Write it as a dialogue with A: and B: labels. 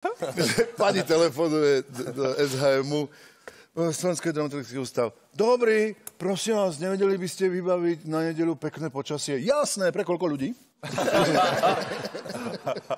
A: Pani telefonuje do SHM-u, Slovenský dramaturgický ústav. Dobrý, prosím vás, nevedeli by ste vybaviť na nedelu pekné počasie? Jasné, pre koľko ľudí?